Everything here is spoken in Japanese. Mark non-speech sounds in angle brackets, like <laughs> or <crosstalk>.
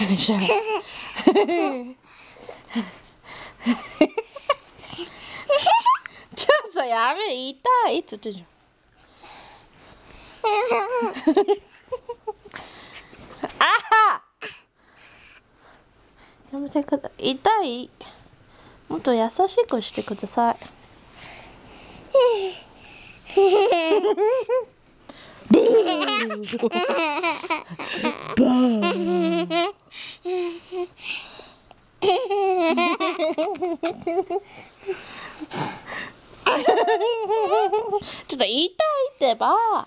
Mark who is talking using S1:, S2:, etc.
S1: ちょっとやめ痛い。っつってんじゃんあは。やめてくだ痛い？もっと優しくしてください。<laughs> ブー。ブー <laughs> ちょっと言いたいってば。